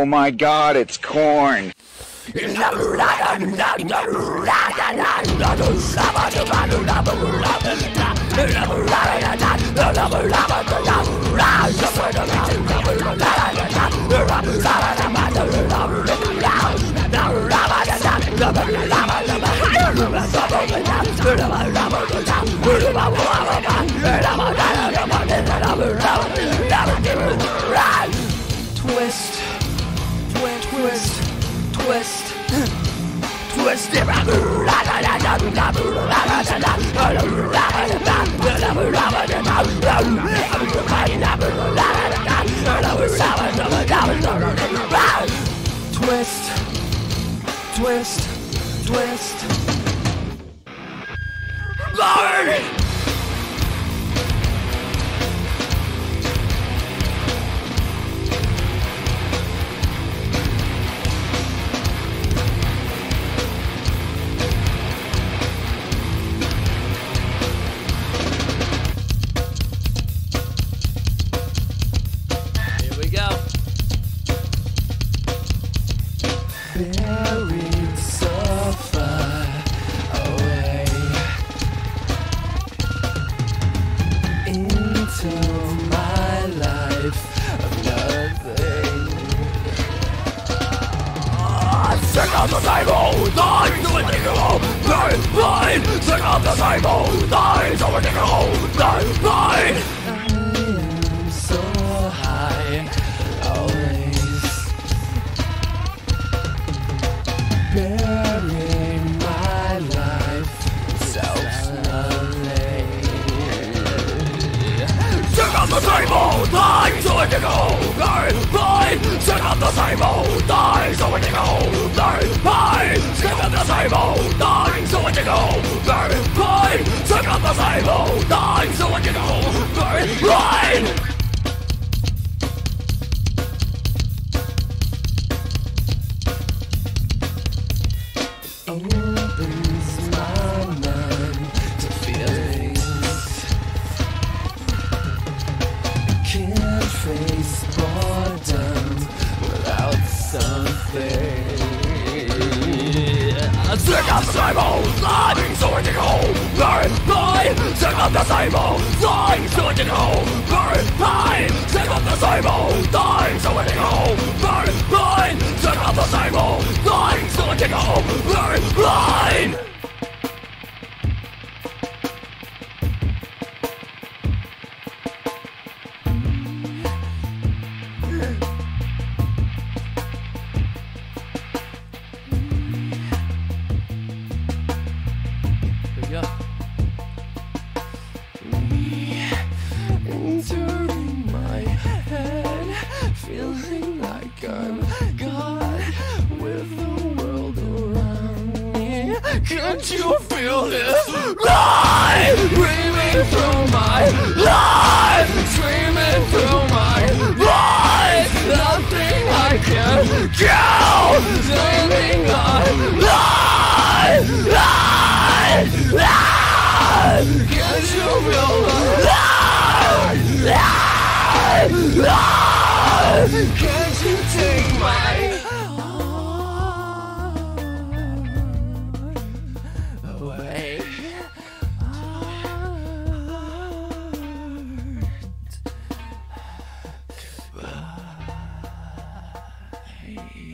Oh my god, it's Korn. twist. Twist, twist, twist. Buried so far away into my life of nothing. Check out the table, die to a nickel, burn, burn. Check out the table, die to a nickel, burn, burn. Out the table, die to a nickel, burn, burn. Check out the nickel, burn, burn. Opens my mind to feelings can't face boredom without something. Check out the table, lying so it go. Burn, burn. Check out the table, lying so it go. Burn, burn. Check out the table, lying so it go. Burn, burn. Check out the table, lying so it go. Burn, burn. I'm God with the world around me. Can't you feel this? Life breathing through my life,